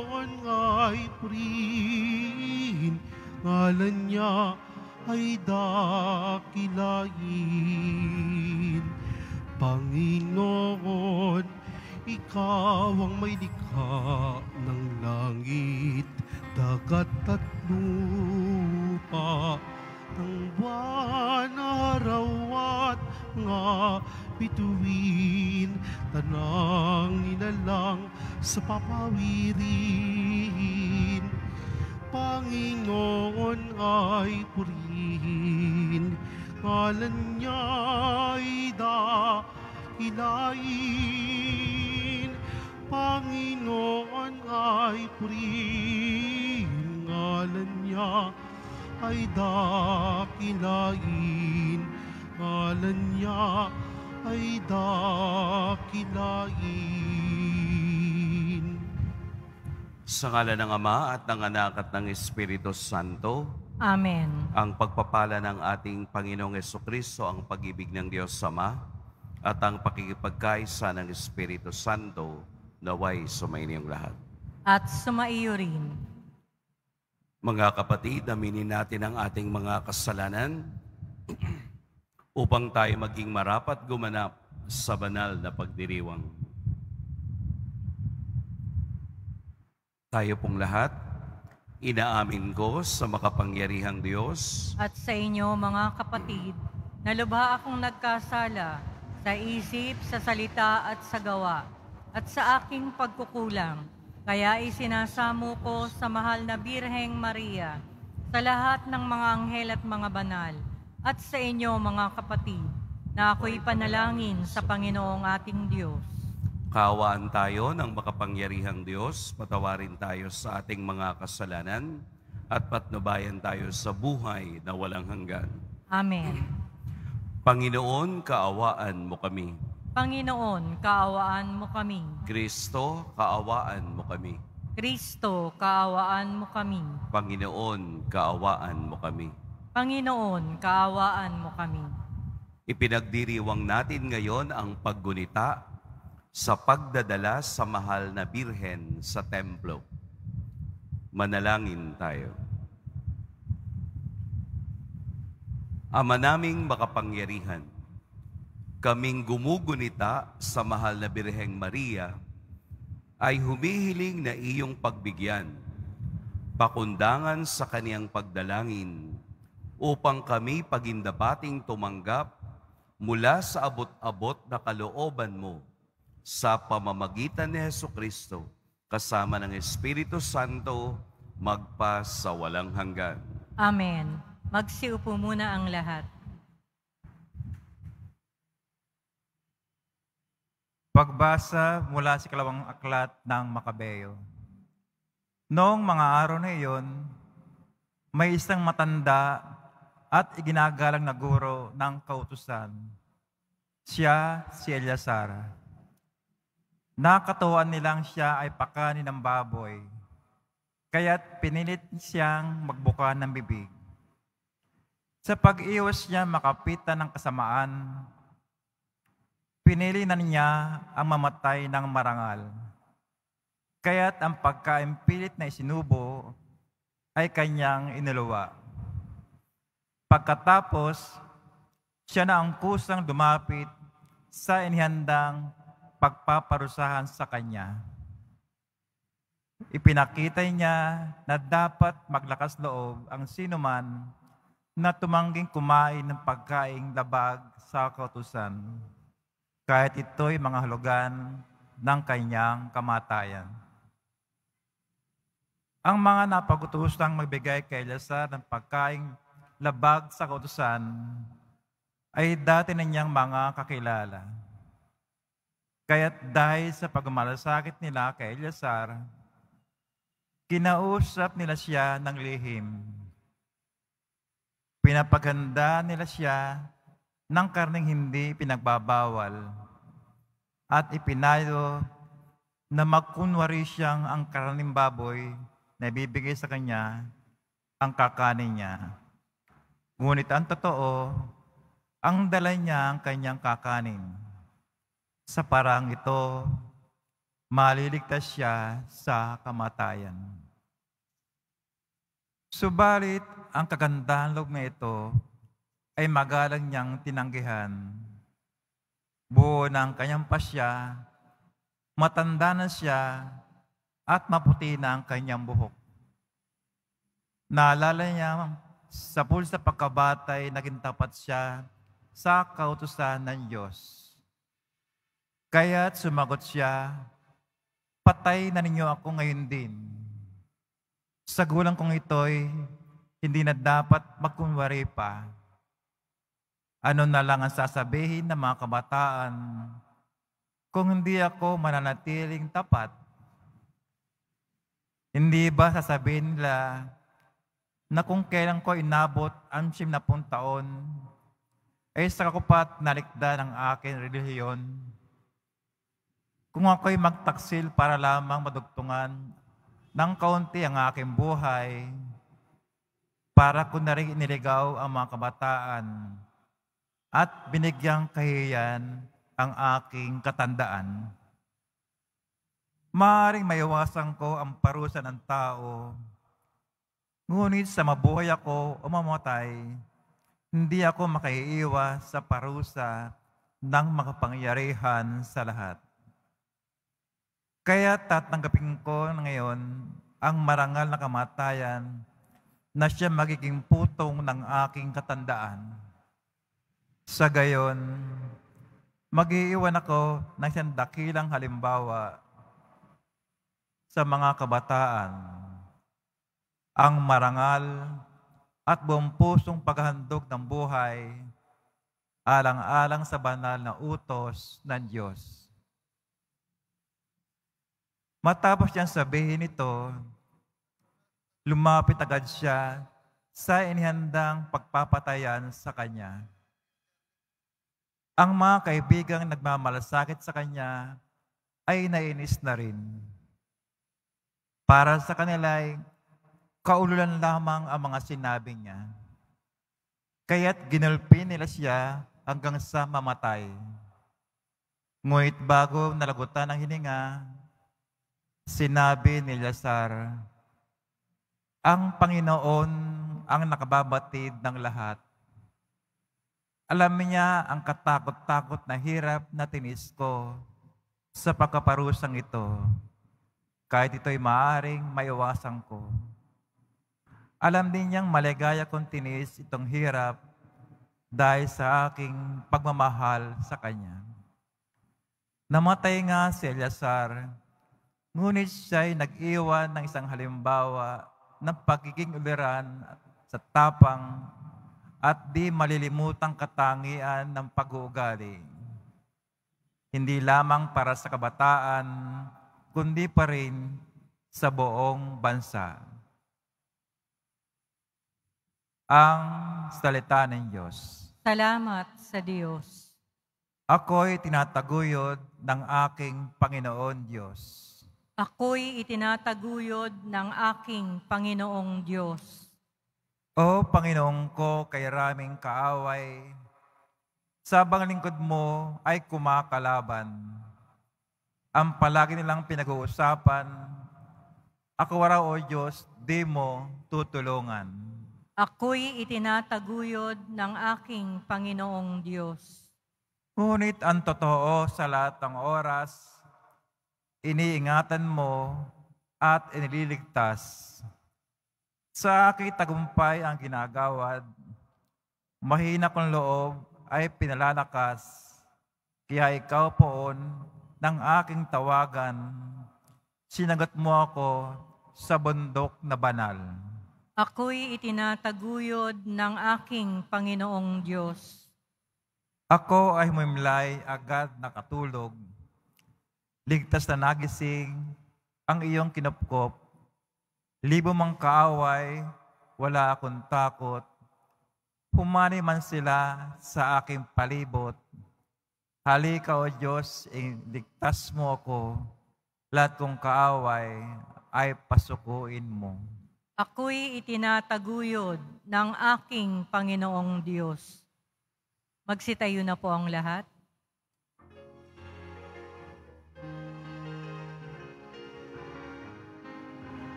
Panginoon ay purihin, ngalan niya ay dakilain. Panginoon, ikaw ang may likha ng langit, dagat at lupa, ng buwan, araw at nga bituin, tanang nilalang sa papawirin. Panginoon ay purihin, ngalan niya ay dakilain. Panginoon ay purihin, ngalan niya ay dakilain. Ngalan niya ay dakilain. Sa ngala ng Ama at ng Anak at ng Espiritu Santo, Amen. ang pagpapala ng ating Panginoong Kristo, ang pag-ibig ng Diyos Ama, at ang pakikipagkaisa ng Espiritu Santo, naway sumainyong lahat. At sumaiyo rin. Mga kapatid, aminin natin ang ating mga kasalanan upang tayo maging marapat gumanap sa banal na pagdiriwang. Tayo pong lahat, inaamin ko sa makapangyarihang Diyos At sa inyo, mga kapatid, na akong nagkasala sa isip, sa salita at sa gawa, at sa aking pagkukulang. Kaya isinasamo ko sa mahal na Birheng Maria, sa lahat ng mga anghel at mga banal, at sa inyo, mga kapatid, na ako'y panalangin sa Panginoong ating Diyos. Kaawaan tayo ng makapangyarihang Diyos, patawarin tayo sa ating mga kasalanan, at patnubayan tayo sa buhay na walang hanggan. Amen. Panginoon, kaawaan mo kami. Panginoon, kaawaan mo kami. Kristo, kaawaan mo kami. Kristo, kaawaan mo kami. Panginoon, kaawaan mo kami. Panginoon, kaawaan mo kami. Ipinagdiriwang natin ngayon ang paggunita sa pagdadala sa mahal na birhen sa templo. Manalangin tayo. Ama naming makapangyarihan, kaming gumugunita sa mahal na Birheng Maria ay humihiling na iyong pagbigyan, pakundangan sa kaniyang pagdalangin upang kami pagindabating tumanggap mula sa abot-abot na kalooban mo sa pamamagitan ni Heso Kristo kasama ng Espiritu Santo magpa sa walang hanggan. Amen. Magsiupo muna ang lahat. Pagbasa mula sa kalawang aklat ng Makabeyo. Noong mga araw na iyon, may isang matanda at iginagalang na guro ng kautusan. Siya si Eliasara. Nakatuan nilang siya ay pakanin ng baboy, kaya't pinilit siyang magbuka ng bibig. Sa pag-iwas niya makapitan ng kasamaan, pinili na niya ang mamatay ng marangal. Kaya't ang pagkain pilit na isinubo ay kanyang inuluwa. Pagkatapos, siya na ang kusang dumapit sa inihandang pagpaparusahan sa kanya. Ipinakita niya na dapat maglakas loob ang sinuman na tumangging kumain ng pagkaing labag sa kautusan, kahit ito'y mga hulugan ng kanyang kamatayan. Ang mga napag-utustang magbigay kay Lazar ng pagkaing labag sa kautusan ay dati na niyang mga kakilala. Kaya't dahil sa pagmalasakit nila kay Lazar, kinausap nila siya ng lihim. Pinapaganda nila siya ng karning hindi pinagbabawal at ipinayo na magkunwari siyang ang karning baboy na ibibigay sa kanya ang kakanin niya. Ngunit ang totoo, ang dala niya ang kanyang kakanin. Sa parang ito, maliligtas siya sa kamatayan. Subalit, ang kagandahan loob na ito ay magalang niyang tinanggihan. Buo ng kanyang pasya, matanda na siya, at maputi na ang kanyang buhok. Naalala niya sa pulsa pagkabatay, naging tapat siya sa kautusan ng Diyos. Kaya't sumagot siya, patay na ninyo ako ngayon din. Sa gulang kong ito'y hindi na dapat magkunwari pa. Ano na lang ang sasabihin ng mga kabataan kung hindi ako mananatiling tapat? Hindi ba sasabihin nila na kung kailan ko inabot ang siyam na taon, ay sa kakupat nalikda ng aking relihiyon. Kung ako'y magtaksil para lamang madugtungan ng kaunti ang aking buhay, para ko na rin iniligaw ang mga kabataan at binigyang kahiyan ang aking katandaan. Maaring mayawasan ko ang parusa ng tao, ngunit sa mabuhay ako o mamatay, hindi ako makaiiwas sa parusa ng makapangyarihan sa lahat. Kaya tatanggapin ko ngayon ang marangal na kamatayan na siya magiging putong ng aking katandaan. Sa gayon, mag-iiwan ako ng isang dakilang halimbawa sa mga kabataan. Ang marangal at buong pusong paghahandog ng buhay alang-alang sa banal na utos ng Diyos. Matapos niyang sabihin ito, lumapit agad siya sa inihandang pagpapatayan sa kanya. Ang mga kaibigang nagmamalasakit sa kanya ay nainis na rin. Para sa kanila ay kaululan lamang ang mga sinabi niya. Kaya't ginulpi nila siya hanggang sa mamatay. Ngunit bago nalagutan ang hininga, sinabi ni Lazar, ang Panginoon ang nakababatid ng lahat. Alam niya ang katakot-takot na hirap na tinis ko sa pagkaparusang ito. Kahit ito'y maaring maiwasan ko. Alam din niyang maligaya kong tinis itong hirap dahil sa aking pagmamahal sa Kanya. Namatay nga si Eleazar, ngunit siya'y nag-iwan ng isang halimbawa ng pagiging uliran sa tapang at di malilimutang katangian ng pag-uugali. Hindi lamang para sa kabataan, kundi pa rin sa buong bansa ang salita ng Diyos. Salamat sa Diyos. Ako'y tinataguyod ng aking Panginoon Diyos. Ako'y itinataguyod ng aking Panginoong Diyos. O Panginoon ko, kay raming kaaway, sabang lingkod mo ay kumakalaban. Ang palagi nilang pinag-uusapan, ako raw o Diyos, di mo tutulungan. Ako'y itinataguyod ng aking Panginoong Diyos. Ngunit ang totoo sa lahat ng oras, iniingatan mo at inililigtas. Sa aking tagumpay ang ginagawad, mahina kong loob ay pinalalakas, kaya ikaw poon ng aking tawagan, sinagot mo ako sa bundok na banal. Ako'y itinataguyod ng aking Panginoong Diyos. Ako ay humimlay agad nakatulog. Ligtas na nagising ang iyong kinupkop. Libo mang kaaway, wala akong takot. Humani man sila sa aking palibot. Halika o Diyos, ligtas mo ako. Lahat kong kaaway ay pasukuin mo. Ako'y itinataguyod ng aking Panginoong Diyos. Magsitayo na po ang lahat.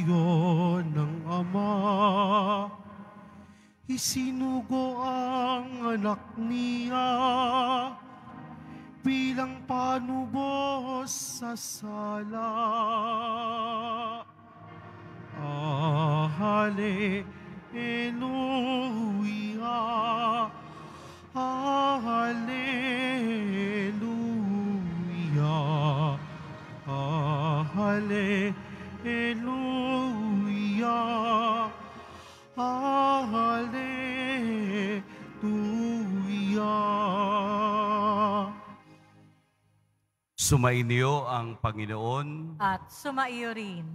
Tayo ng Ama. Isinugo ang anak niya Sumainyo ang Panginoon, At sumaiyo rin.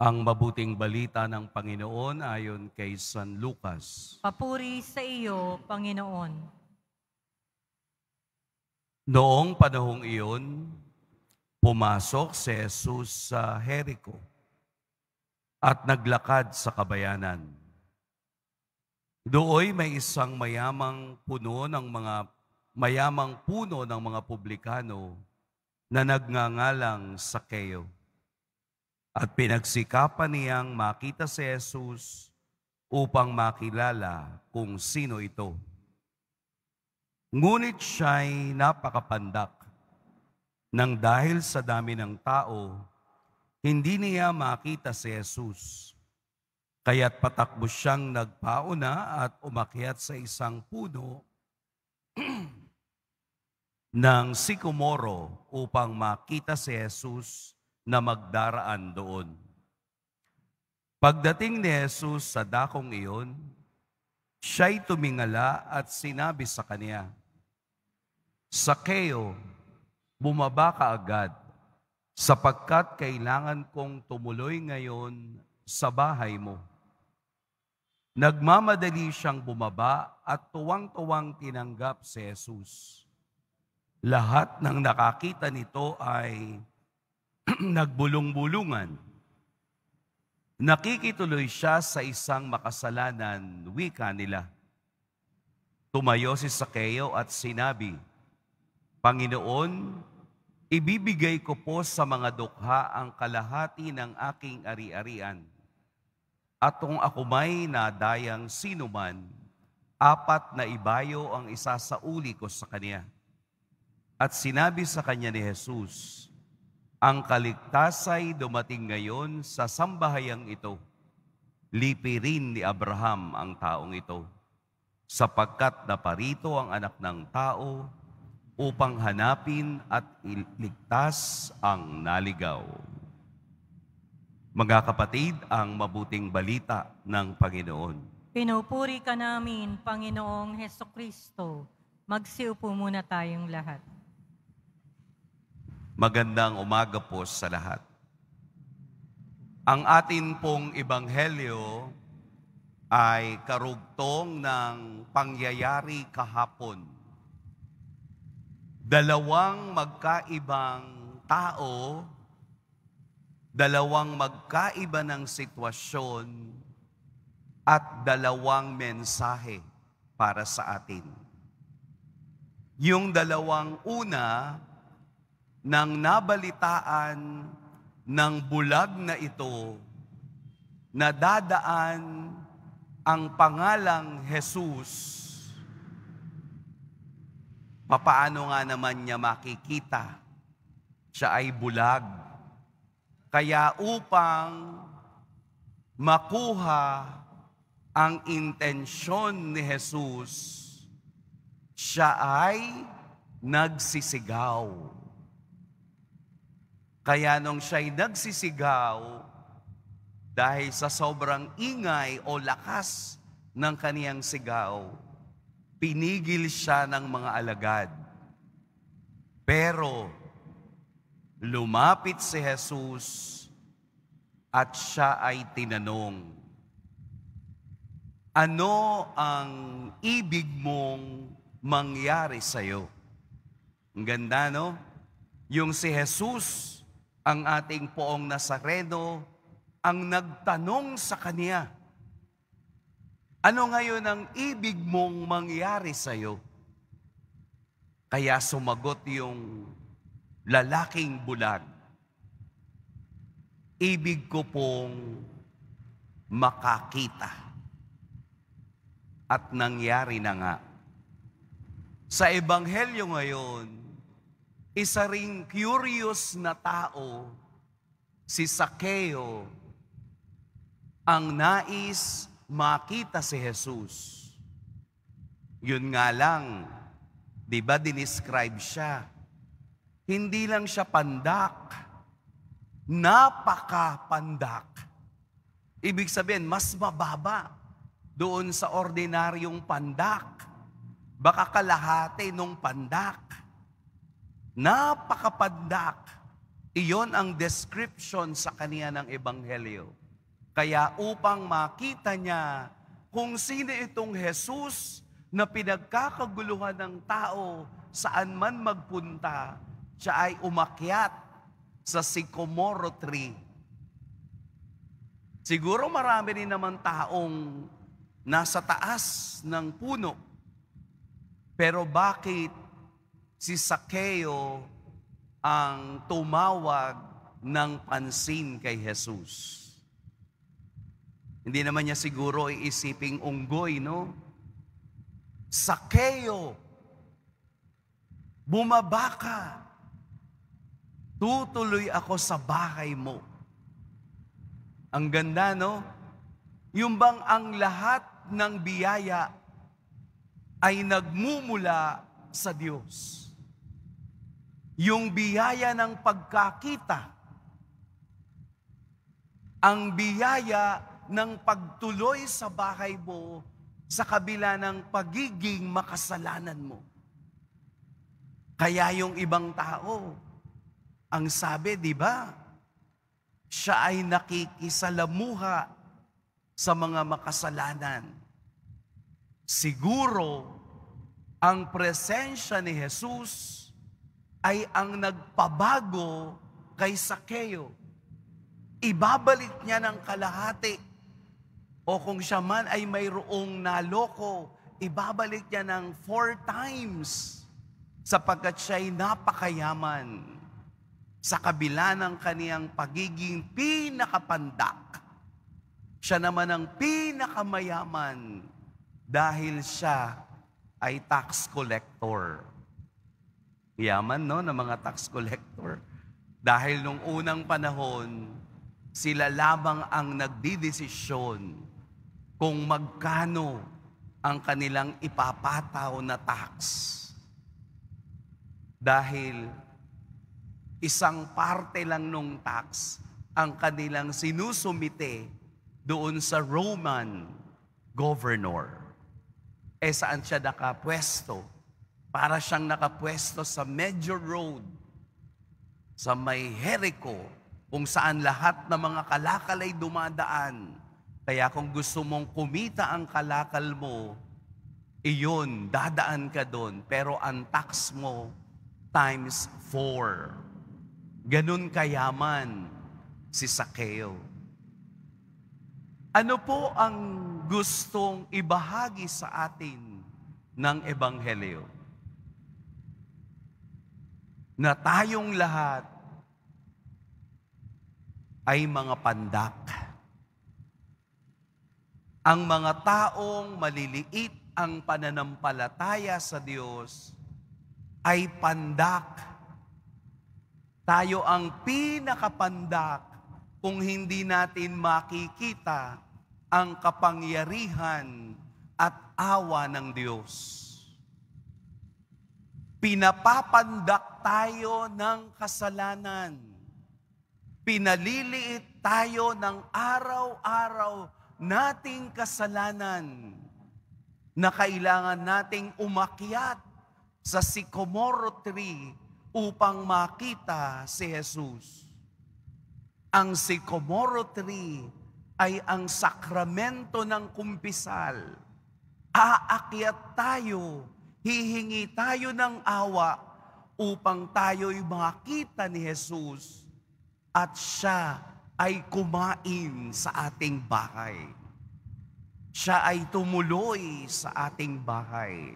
ang mabuting balita ng Panginoon ayon kay San Lucas. Papuri sa iyo, Panginoon. Noong panahong iyon, pumasok si Jesus sa Jericho at naglakad sa kabayanan. Dooy may isang mayamang puno ng mga mayamang puno ng mga publikano na nagngangalang Sakeo. At pinagsikapan niyang makita si Jesus upang makilala kung sino ito. Ngunit siya'y napakapandak nang dahil sa dami ng tao, hindi niya makita si Jesus. Kaya't patakbo siyang nagpauna at umakyat sa isang puno ng sikomoro upang makita si Jesus na magdaraan doon. Pagdating ni Jesus sa dakong iyon, siya'y tumingala at sinabi sa kanya, Sakeo, bumaba ka agad, sapagkat kailangan kong tumuloy ngayon sa bahay mo. Nagmamadali siyang bumaba at tuwang-tuwang tinanggap si Jesus. Lahat ng nakakita nito ay nagbulong-bulungan. Nakikituloy siya sa isang makasalanan, wika nila. Tumayo si Sakeo at sinabi, Panginoon, ibibigay ko po sa mga dukha ang kalahati ng aking ari-arian. At kung ako may nadayang sinuman, apat na ibayo ang isasauli ko sa kanya. At sinabi sa kanya ni Jesus, ang kaligtasay dumating ngayon sa sambahayang ito. Lipi rin ni Abraham ang taong ito, sapagkat naparito ang anak ng tao upang hanapin at iligtas ang naligaw. Mga kapatid, ang mabuting balita ng Panginoon. Pinupuri ka namin, Panginoong Heso Kristo. Magsiupo muna tayong lahat. Magandang umaga po sa lahat. Ang atin pong ebanghelyo ay karugtong ng pangyayari kahapon. Dalawang magkaibang tao, dalawang magkaiba ng sitwasyon, at dalawang mensahe para sa atin. Yung dalawang una, nang nabalitaan ng bulag na ito na dadaan ang pangalang Jesus, papaano nga naman niya makikita siya ay bulag? Kaya upang makuha ang intensyon ni Jesus, siya ay nagsisigaw. Kaya nung siya'y nagsisigaw, dahil sa sobrang ingay o lakas ng kaniyang sigaw, pinigil siya ng mga alagad. Pero lumapit si Jesus at siya ay tinanong, Ano ang ibig mong mangyari sa'yo? Ang ganda, no? Yung si Jesus ang ating poong Nazareno ang nagtanong sa kanya, ano ngayon ang ibig mong mangyari sa iyo? Kaya sumagot yung lalaking bulag. Ibig ko pong makakita. At nangyari na nga. Sa Ebanghelyo ngayon, isa ring curious na tao, si Sakeo, ang nais makita si Jesus. Yun nga lang, di ba dinescribe siya? Hindi lang siya pandak, napaka-pandak. Ibig sabihin, mas mababa doon sa ordinaryong pandak. Baka kalahati nung pandak. Napakapandak. Iyon ang description sa kaniya ng Ebanghelyo. Kaya upang makita niya kung sino itong Jesus na pinagkakaguluhan ng tao saan man magpunta, siya ay umakyat sa sycamore tree. Siguro marami rin naman taong nasa taas ng puno. Pero bakit si Sakeo ang tumawag ng pansin kay Jesus? Hindi naman niya siguro iisiping unggoy, no? Sakeo, bumaba ka. Tutuloy ako sa bahay mo. Ang ganda, no? Yung bang ang lahat ng biyaya ay nagmumula sa Diyos. Yung biyaya ng pagkakita, ang biyaya ng pagtuloy sa bahay mo sa kabila ng pagiging makasalanan mo. Kaya yung ibang tao, ang sabi, di ba? Siya ay nakikisalamuha sa mga makasalanan. Siguro, ang presensya ni Jesus ay ang nagpabago kay Sakeo. Ibabalik niya ng kalahati. O kung siya man ay mayroong naloko, ibabalik niya ng four times sapagkat siya ay napakayaman sa kabila ng kaniyang pagiging pinakapandak. Siya naman ang pinakamayaman dahil siya ay tax collector. Yaman, no, ng mga tax collector. Dahil nung unang panahon, sila lamang ang nagdidesisyon kung magkano ang kanilang ipapataw na tax. Dahil isang parte lang nung tax ang kanilang sinusumite doon sa Roman governor. Eh saan siya nakapwesto? Para siyang nakapwesto sa major road, sa may Jericho, kung saan lahat ng mga kalakal ay dumadaan. Kaya kung gusto mong kumita ang kalakal mo, iyon, dadaan ka doon. Pero ang tax mo, times four. Ganun kayaman si Sakeo. Ano po ang gustong ibahagi sa atin ng Ebanghelyo? Na tayong lahat ay mga pandak. Ang mga taong maliliit ang pananampalataya sa Diyos ay pandak. Tayo ang pinakapandak kung hindi natin makikita ang kapangyarihan at awa ng Diyos. Pinapapandak tayo ng kasalanan. Pinaliliit tayo ng araw-araw nating kasalanan na kailangan nating umakyat sa sycamore tree upang makita si Jesus. Ang sycamore tree ay ang sakramento ng kumpisal. Aakyat tayo, hihingi tayo ng awa upang tayo'y makita ni Jesus at siya ay kumain sa ating bahay. Siya ay tumuloy sa ating bahay.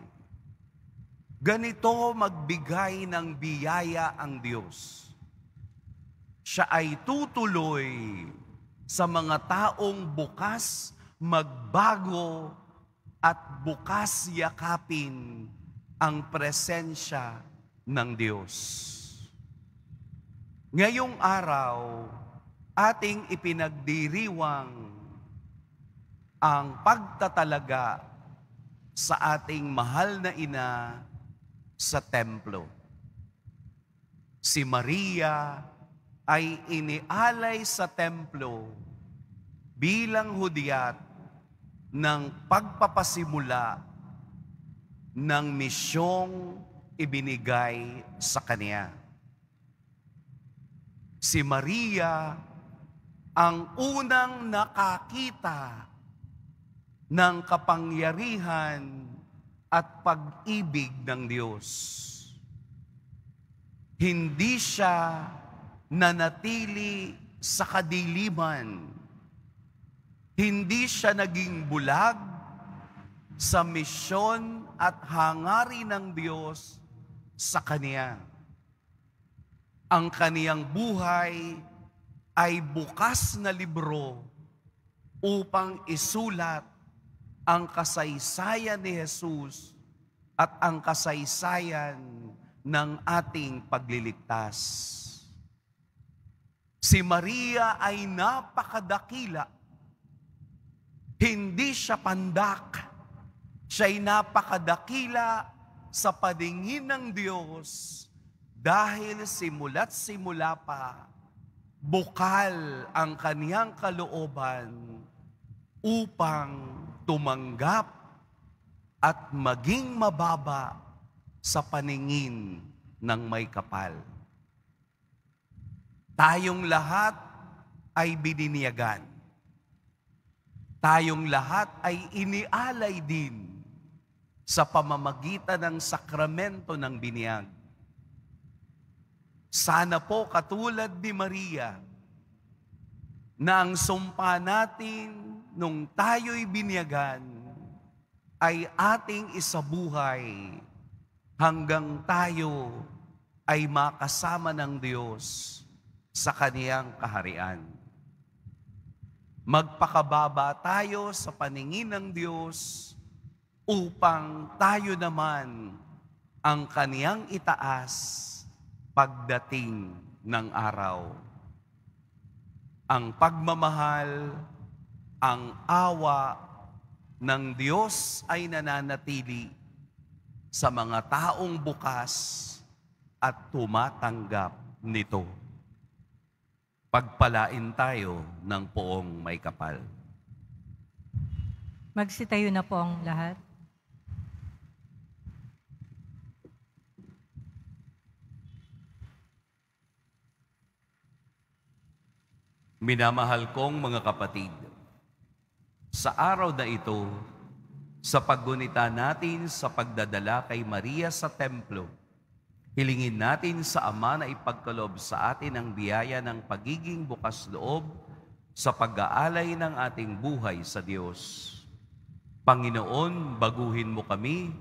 Ganito magbigay ng biyaya ang Diyos. Siya ay tutuloy sa mga taong bukas magbago at bukas yakapin ang presensya ng Diyos. Ngayong araw, ating ipinagdiriwang ang pagtatalaga sa ating mahal na ina sa templo. Si Maria ay inialay sa templo bilang hudyat ng pagpapasimula ng misyong ibinigay sa kanya. Si Maria ang unang nakakita ng kapangyarihan at pag-ibig ng Diyos. Hindi siya nanatili sa kadiliman. Hindi siya naging bulag sa misyon at hangarin ng Diyos sa Kanya. Ang kaniyang buhay ay bukas na libro upang isulat ang kasaysayan ni Jesus at ang kasaysayan ng ating pagliligtas. Si Maria ay napakadakila. Hindi siya pandak. Siya'y napakadakila sa paningin ng Diyos dahil simula't simula pa, bukal ang kaniyang kalooban upang tumanggap at maging mababa sa paningin ng may kapal. Tayong lahat ay bininiyagan. Tayong lahat ay inialay din sa pamamagitan ng sakramento ng biniyag. Sana po katulad ni Maria, na ang sumpa natin nung tayo'y binyagan ay ating isabuhay hanggang tayo ay makasama ng Diyos sa kaniyang kaharian. Magpakababa tayo sa paningin ng Diyos upang tayo naman ang kaniyang itaas pagdating ng araw. Ang pagmamahal, ang awa ng Diyos ay nananatili sa mga taong bukas at tumatanggap nito. Pagpalain tayo ng poong may kapal. Magsitayo na po ang lahat. Minamahal kong mga kapatid, sa araw na ito, sa paggunita natin sa pagdadala kay Maria sa templo, hilingin natin sa Ama na ipagkalob sa atin ang biyaya ng pagiging bukas loob sa pag-aalay ng ating buhay sa Diyos. Panginoon, baguhin mo kami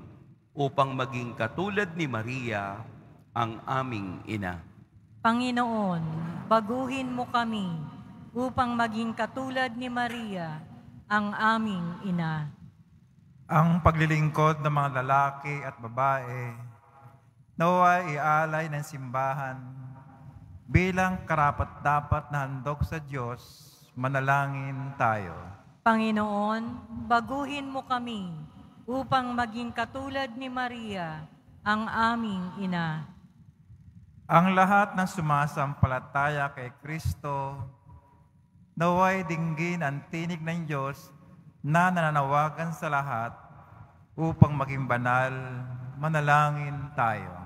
upang maging katulad ni Maria, ang aming ina. Panginoon, baguhin mo kami upang maging katulad ni Maria, ang aming ina. Ang paglilingkod ng mga lalaki at babae naway ialay ng simbahan bilang karapat-dapat na handog sa Diyos, manalangin tayo. Panginoon, baguhin mo kami upang maging katulad ni Maria, ang aming ina. Ang lahat ng sumasampalataya kay Kristo, naway dinggin ang tinig ng Diyos na nananawagan sa lahat upang maging banal, manalangin tayo.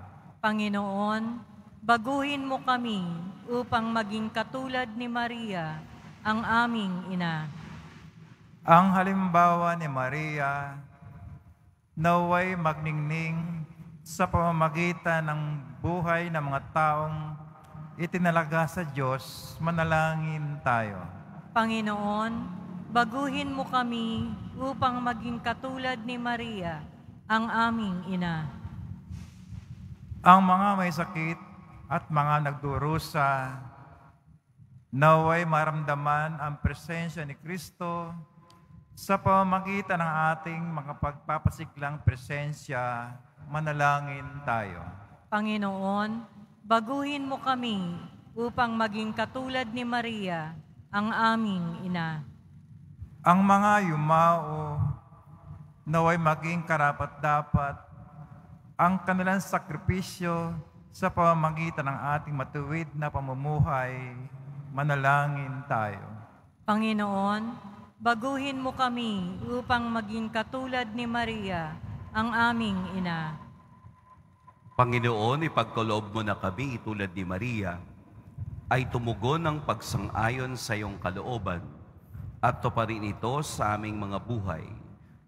Panginoon, baguhin mo kami upang maging katulad ni Maria, ang aming ina. Ang halimbawa ni Maria, naway magningning sa pamamagitan ng buhay ng mga taong itinalaga sa Diyos, manalangin tayo. Panginoon, baguhin mo kami upang maging katulad ni Maria, ang aming ina. Ang mga may sakit at mga nagdurusa, naway maramdaman ang presensya ni Kristo sa pamamagitan ng ating mga pagpapasiklang presensya, manalangin tayo. Panginoon, baguhin mo kami upang maging katulad ni Maria, ang aming ina. Ang mga yumao, naway maging karapat-dapat ang kanilang sakripisyo sa pamamagitan ng ating matuwid na pamumuhay, manalangin tayo. Panginoon, baguhin mo kami upang maging katulad ni Maria, ang aming ina. Panginoon, ipagkaloob mo na kami tulad ni Maria, ay tumugon ng pagsang-ayon sa iyong kalooban at tuparin ito sa aming mga buhay.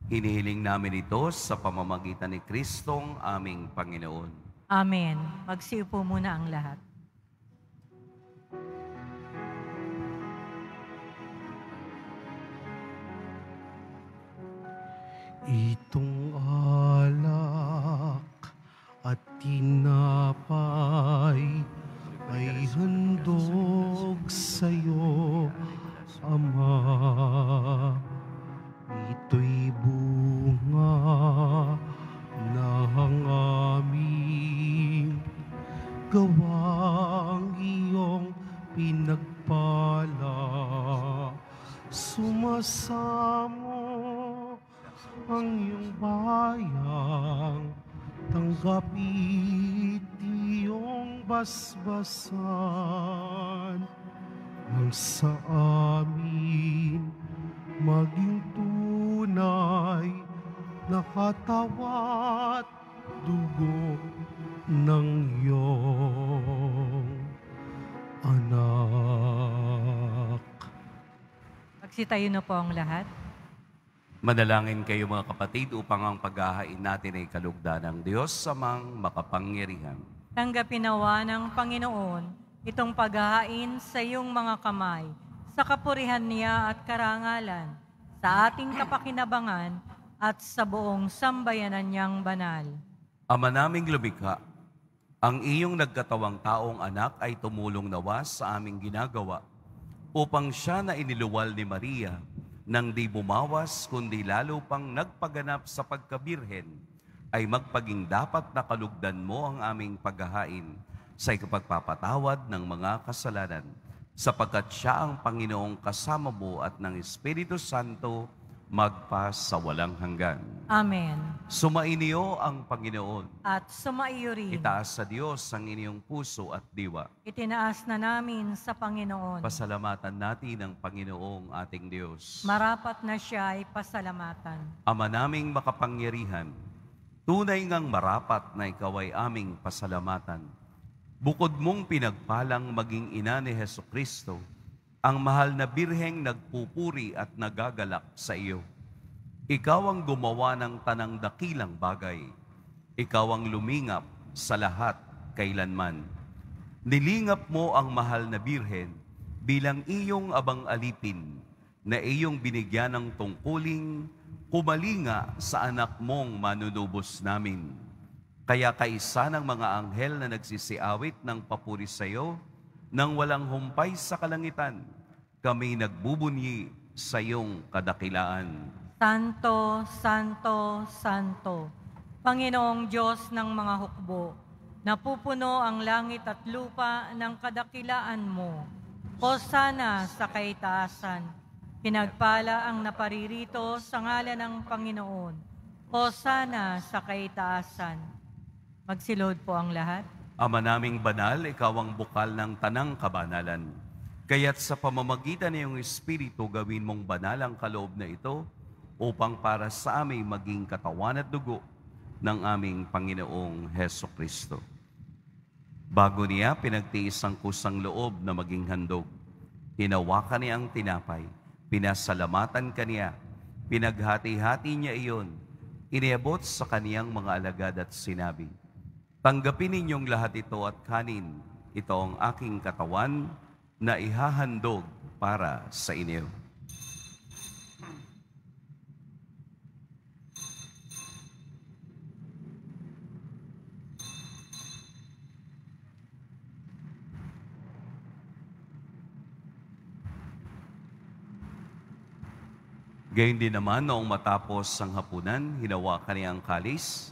Hinihiling namin ito sa pamamagitan ni Kristong aming Panginoon. Amen. Magsiupo muna ang lahat. Itong alak at tinapay ay handog sa'yo, Ama. Ito'y bunga ng aming gawang iyong pinagpala. Sumasamo ang iyong bayang tanggapit iyong basbasan ang sa amin maging tunay na katawat dugo ng iyong anak. Magsitayo na po ang lahat. Manalangin kayo mga kapatid upang ang paghahain natin ay kalugdan ng Diyos sa mang makapangyarihan. Tanggapin nawa ng Panginoon itong paghahain sa iyong mga kamay, sa kapurihan niya at karangalan, sa ating kapakinabangan at sa buong sambayanan niyang banal. Ama naming lumikha, ang iyong nagkatawang taong anak ay tumulong nawa sa aming ginagawa upang siya na iniluwal ni Maria nang di bumawas kundi lalo pang nagpaganap sa pagkabirhen ay magpaging dapat na kalugdan mo ang aming paghahain sa ikapagpapatawad ng mga kasalanan sapagkat siya ang Panginoong kasama mo at ng Espiritu Santo magpa sa walang hanggan. Amen. Sumainiyo ang Panginoon. At sumaiyo rin. Itaas sa Diyos ang inyong puso at diwa. Itinaas na namin sa Panginoon. Pasalamatan natin ang Panginoong ating Diyos. Marapat na siya ay pasalamatan. Ama naming makapangyarihan, tunay ngang marapat na ikaw ay aming pasalamatan. Bukod mong pinagpalang maging ina ni Heso Kristo, ang mahal na birheng nagpupuri at nagagalak sa iyo. Ikaw ang gumawa ng tanang dakilang bagay. Ikaw ang lumingap sa lahat kailanman. Nilingap mo ang mahal na birhen bilang iyong abang alipin na iyong binigyan ng tungkuling kumalinga sa anak mong manunubos namin. Kaya kaisa ng mga anghel na nagsisiawit ng papuri sa iyo, nang walang humpay sa kalangitan, kami nagbubunyi sa iyong kadakilaan. Santo, Santo, Santo, Panginoong Diyos ng mga hukbo, napupuno ang langit at lupa ng kadakilaan mo. Hosana sa kaitaasan, pinagpala ang naparirito sa ngalan ng Panginoon. Hosana sa kaitaasan. Magsilod po ang lahat. Ama naming banal, ikaw ang bukal ng tanang kabanalan. Kaya't sa pamamagitan ng iyong Espiritu, gawin mong banal ang kaloob na ito upang para sa aming maging katawan at dugo ng aming Panginoong Heso Kristo. Bago niya pinagtiis ang kusang loob na maging handog, hinawakan niya ang tinapay, pinasalamatan kaniya, pinaghati-hati niya iyon, iniabot sa kaniyang mga alagad at sinabi, Tanggapin ninyong lahat ito at kanin, Ito ang aking katawan na ihahandog para sa inyo. Gayun din naman noong matapos ang hapunan, hinawakan niya ang kalis,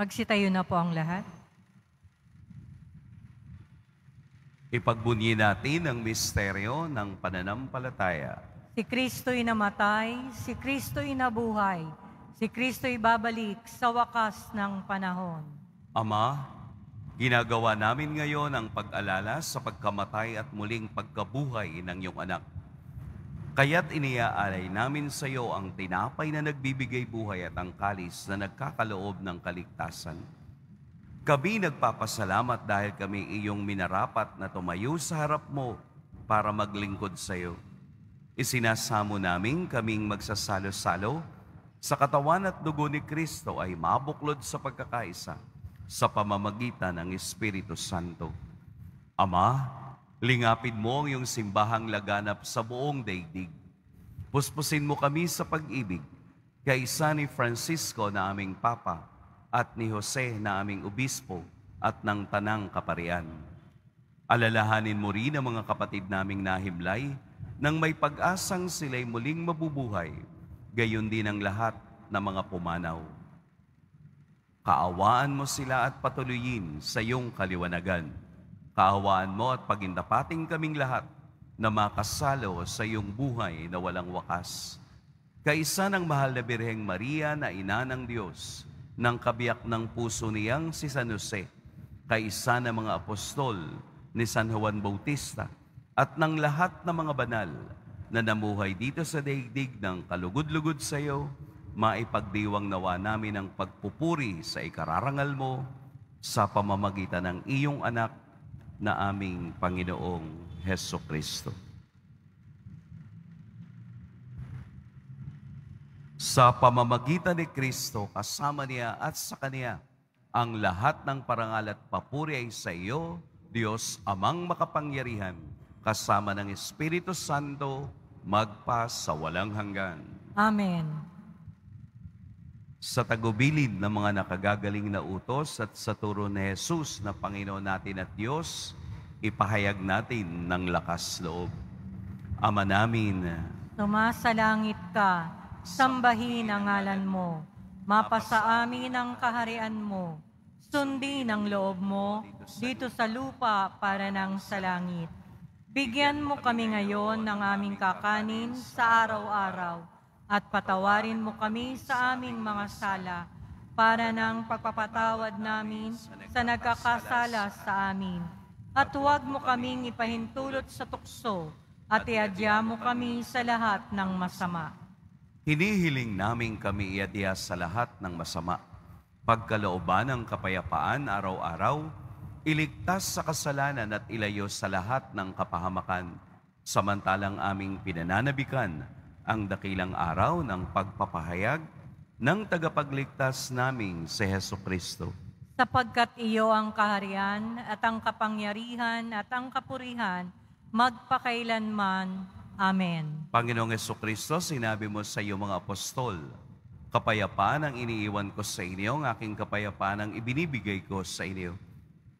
Magsitayo na po ang lahat. Ipagbunyi natin ang misteryo ng pananampalataya. Si Kristo'y namatay, si Kristo'y nabuhay, si Kristo'y babalik sa wakas ng panahon. Ama, ginagawa namin ngayon ang pag-alala sa pagkamatay at muling pagkabuhay ng iyong anak. Kaya't iniaalay namin sa iyo ang tinapay na nagbibigay buhay at ang kalis na nagkakaloob ng kaligtasan. Kami nagpapasalamat dahil kami iyong minarapat na tumayo sa harap mo para maglingkod sa iyo. Isinasamo namin kaming magsasalo-salo sa katawan at dugo ni Kristo ay mabuklod sa pagkakaisa sa pamamagitan ng Espiritu Santo. Ama, lingapin mo ang iyong simbahang laganap sa buong daigdig. Puspusin mo kami sa pag-ibig kaysa ni Francisco na aming Papa at ni Jose na aming Obispo at ng Tanang Kaparian. Alalahanin mo rin ang mga kapatid naming nahimlay nang may pag-asang sila'y muling mabubuhay, gayon din ang lahat ng mga pumanaw. Kaawaan mo sila at patuloyin sa iyong kaliwanagan. Kaawaan mo at pagindapating kaming lahat na makasalo sa iyong buhay na walang wakas. Kaisa ng mahal na Birheng Maria na ina ng Diyos, ng kabiyak ng puso niyang si San Jose, kaisa ng mga apostol ni San Juan Bautista, at ng lahat ng mga banal na namuhay dito sa daigdig ng kalugod-lugod sa iyo, maipagdiwang nawa namin ang pagpupuri sa ikararangal mo sa pamamagitan ng iyong anak na aming Panginoong Heso Kristo. Sa pamamagitan ni Kristo, kasama niya at sa Kanya, ang lahat ng parangal at papuri ay sa iyo, Diyos amang makapangyarihan, kasama ng Espiritu Santo, magpa sa walang hanggan. Amen. Sa tagubilin ng mga nakagagaling na utos at sa turo ni Jesus na Panginoon natin at Diyos, ipahayag natin ng lakas loob. Ama namin, Sumasalangit ka, sambahin ang ngalan mo, mapasa amin ang kaharian mo, sundin ang loob mo dito sa lupa para ng sa langit. Bigyan mo kami ngayon ng aming kakanin sa araw-araw at patawarin mo kami sa aming mga sala para ng pagpapatawad namin sa nagkakasala sa amin. At huwag mo kaming ipahintulot sa tukso at iadya mo kami sa lahat ng masama. hinihiling namin kami iadya sa lahat ng masama. Pagkalooban ng kapayapaan araw-araw, iligtas sa kasalanan at ilayo sa lahat ng kapahamakan, samantalang aming pinananabikan ang dakilang araw ng pagpapahayag ng tagapagligtas naming si Heso Kristo. Sapagkat iyo ang kaharian at ang kapangyarihan at ang kapurihan magpakailanman. Amen. Panginoong Heso Kristo, sinabi mo sa iyo mga apostol, kapayapaan ang iniiwan ko sa inyo, ang aking kapayapaan ang ibinibigay ko sa inyo.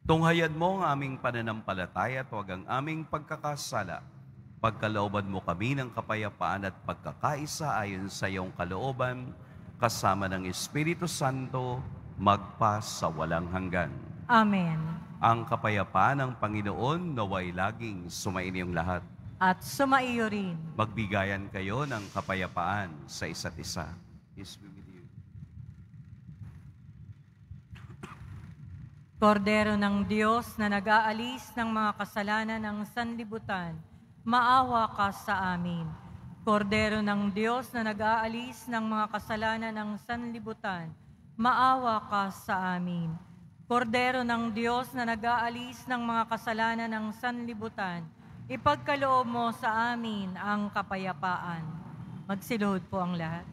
Tunghayan mo ang aming pananampalataya at huwag ang aming pagkakasala pagkalooban mo kami ng kapayapaan at pagkakaisa ayon sa iyong kalooban, kasama ng Espiritu Santo, magpa sa walang hanggan. Amen. Ang kapayapaan ng Panginoon naway laging sumain iyong lahat. At sumaiyo rin. Magbigayan kayo ng kapayapaan sa isa't isa. Peace be. Kordero ng Diyos na nag-aalis ng mga kasalanan ng sanlibutan, maawa ka sa amin. Kordero ng Diyos na nag-aalis ng mga kasalanan ng sanlibutan, maawa ka sa amin. Kordero ng Diyos na nag-aalis ng mga kasalanan ng sanlibutan, ipagkaloob mo sa amin ang kapayapaan. Magsilod po ang lahat.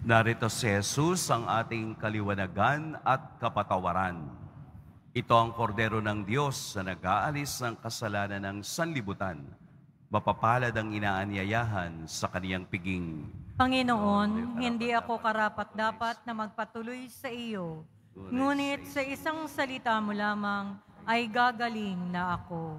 Narito si Jesus ang ating kaliwanagan at kapatawaran. Ito ang kordero ng Diyos na nag-aalis ng kasalanan ng sanlibutan. Mapapalad ang inaanyayahan sa kaniyang piging. Panginoon, hindi ako karapat-dapat na magpatuloy sa iyo. Ngunit sa isang salita mo lamang ay gagaling na ako.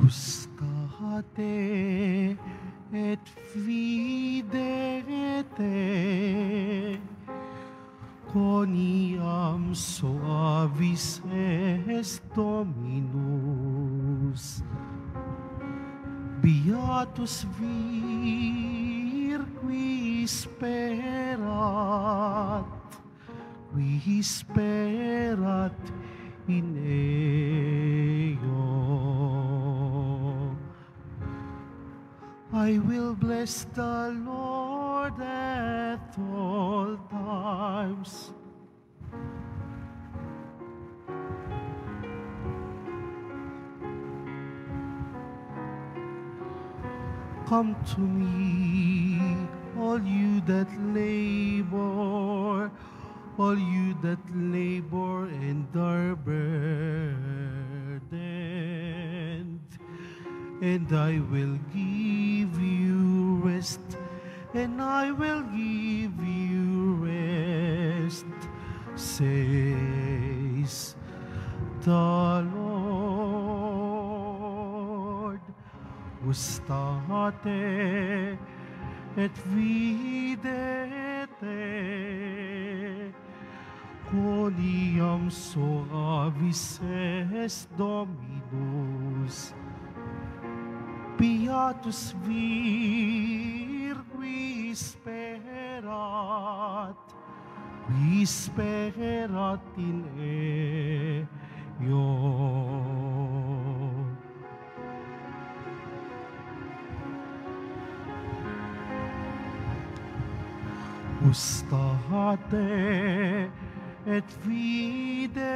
Gustate et videte Coniam suavis est Dominus. Beatus vir qui sperat Qui sperat in eo I will bless the Lord at all times. Come to me, all you that labor, all you that labor and are burdened and I will give rest, and I will give you rest, says the Lord. Gustate et videte, quoniam suavis est Dominus, Beatus vir qui sperat, qui sperat in eo. Gustate et videte,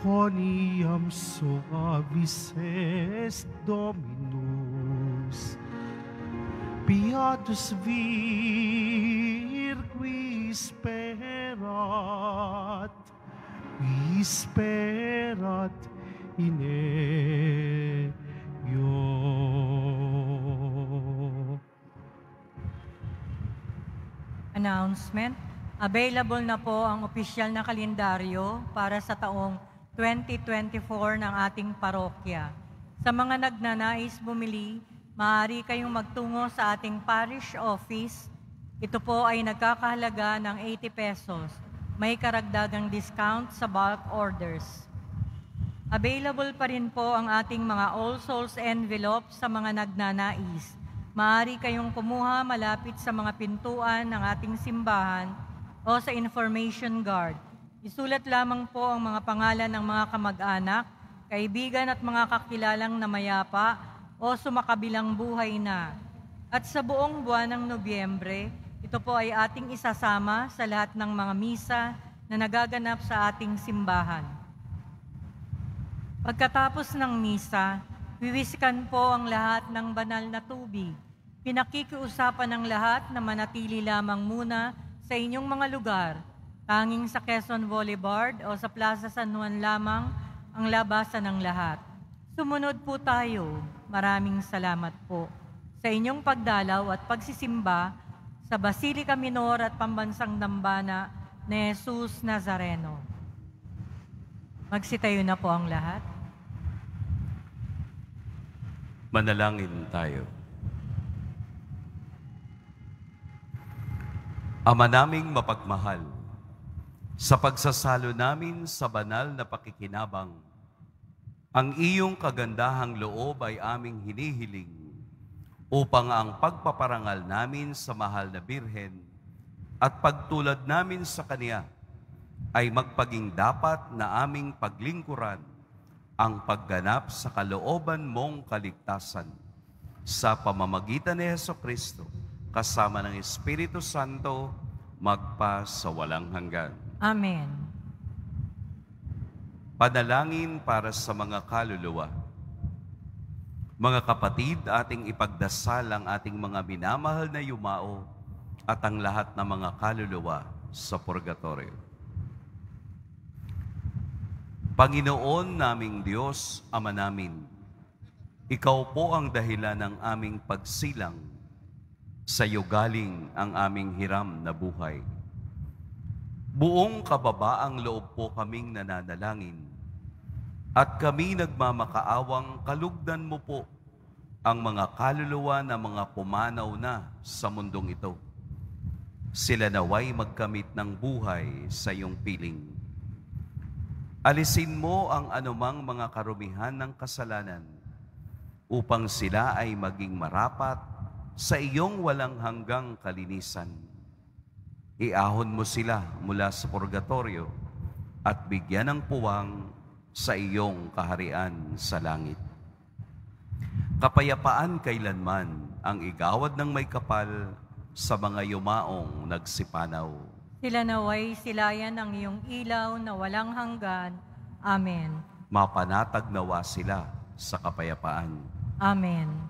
Coniam suavis est Dominus. Beatus vir qui sperat, sperat in eo. Announcement. Available na po ang opisyal na kalendaryo para sa taong 2024 ng ating parokya. Sa mga nagnanais bumili, maaari kayong magtungo sa ating parish office. Ito po ay nagkakahalaga ng 80 pesos. May karagdagang discount sa bulk orders. Available pa rin po ang ating mga All Souls envelope sa mga nagnanais. Maaari kayong kumuha malapit sa mga pintuan ng ating simbahan o sa information guard. Isulat lamang po ang mga pangalan ng mga kamag-anak, kaibigan at mga kakilalang namayapa o sumakabilang buhay na. At sa buong buwan ng Nobyembre, ito po ay ating isasama sa lahat ng mga misa na nagaganap sa ating simbahan. Pagkatapos ng misa, Wiwisikan po ang lahat ng banal na tubig. Pinakikiusapan ng lahat na manatili lamang muna sa inyong mga lugar. Tanging sa Quezon Boulevard o sa Plaza San Juan lamang ang labasan ng lahat. Sumunod po tayo. Maraming salamat po sa inyong pagdalaw at pagsisimba sa Basilica Minor at Pambansang Dambana ni Jesus Nazareno. Magsitayo na po ang lahat. Manalangin tayo. Ama naming mapagmahal, sa pagsasalo namin sa banal na pakikinabang, ang iyong kagandahang loob ay aming hinihiling upang ang pagpaparangal namin sa mahal na Birhen at pagtulad namin sa Kaniya ay magpaging dapat na aming paglingkuran ang pagganap sa kalooban mong kaligtasan sa pamamagitan ni Heso Kristo kasama ng Espiritu Santo magpa sa walang hanggan. Amen. Panalangin para sa mga kaluluwa. Mga kapatid, ating ipagdasal ang ating mga minamahal na yumao at ang lahat ng mga kaluluwa sa purgatorio. Panginoon naming Diyos, Ama namin, Ikaw po ang dahilan ng aming pagsilang. Sa iyo galing ang aming hiram na buhay. Buong kababaang loob po kaming nananalangin at kami nagmamakaawang kalugdan mo po ang mga kaluluwa na mga pumanaw na sa mundong ito. Sila naway magkamit ng buhay sa iyong piling. Alisin mo ang anumang mga karumihan ng kasalanan upang sila ay maging marapat sa iyong walang hanggang kalinisan. Iahon mo sila mula sa purgatorio at bigyan ng puwang sa iyong kaharian sa langit. Kapayapaan kailanman ang igawad ng may kapal sa mga yumaong nagsipanaw Sila naway silayan ang iyong ilaw na walang hanggan. Amen. mapanatag nawa sila sa kapayapaan. Amen.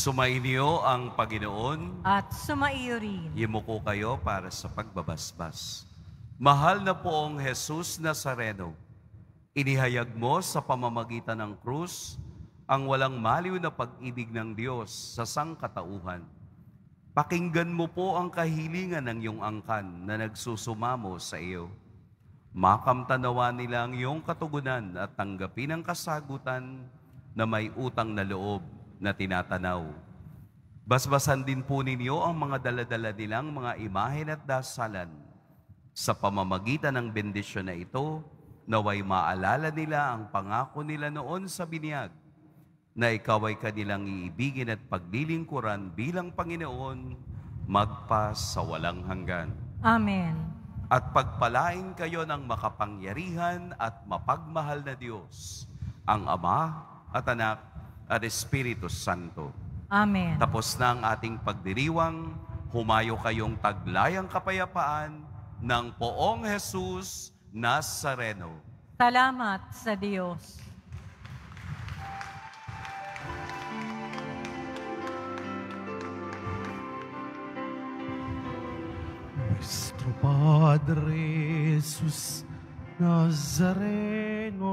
Sumainyo ang Panginoon, At sumaiyo rin. Yimuko kayo para sa pagbabasbas. Mahal na poong Jesus Nazareno, inihayag mo sa pamamagitan ng krus ang walang maliw na pag-ibig ng Diyos sa sangkatauhan. Pakinggan mo po ang kahilingan ng iyong angkan na nagsusumamo sa iyo. Makamtanawa nila ang iyong katugunan at tanggapin ang kasagutan na may utang na loob na tinatanaw. Basbasan din po ninyo ang mga daladala nilang mga imahen at dasalan. Sa pamamagitan ng bendisyon na ito, naway maalala nila ang pangako nila noon sa biniyag na ikaw ay kanilang iibigin at paglilingkuran bilang Panginoon magpa sa walang hanggan. Amen. At pagpalain kayo ng makapangyarihan at mapagmahal na Diyos, ang Ama at Anak at Espiritu Santo. Amen. Tapos na ang ating pagdiriwang, humayo kayong taglayang kapayapaan ng poong Jesus Nazareno. Salamat sa Diyos. Nuestro Padre Jesus Nazareno,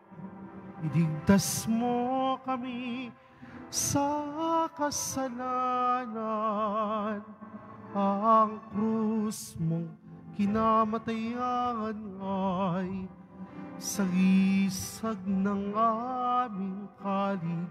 idigtas mo kami sa kasalanan ang krus mong kinamatayan ay sagisag ng aming kaligtasan.